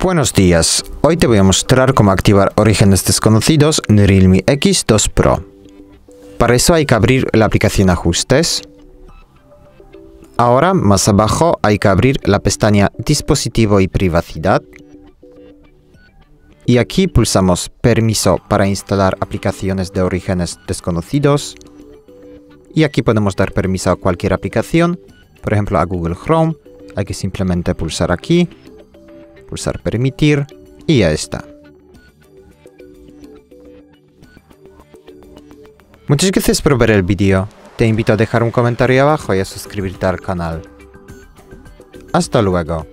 Buenos días, hoy te voy a mostrar cómo activar orígenes desconocidos en Realme X2 Pro. Para eso hay que abrir la aplicación Ajustes. Ahora, más abajo, hay que abrir la pestaña Dispositivo y Privacidad. Y aquí pulsamos Permiso para instalar aplicaciones de orígenes desconocidos. Y aquí podemos dar permiso a cualquier aplicación, por ejemplo a Google Chrome. Hay que simplemente pulsar aquí pulsar permitir y ya está. Muchas gracias por ver el vídeo. Te invito a dejar un comentario abajo y a suscribirte al canal. Hasta luego.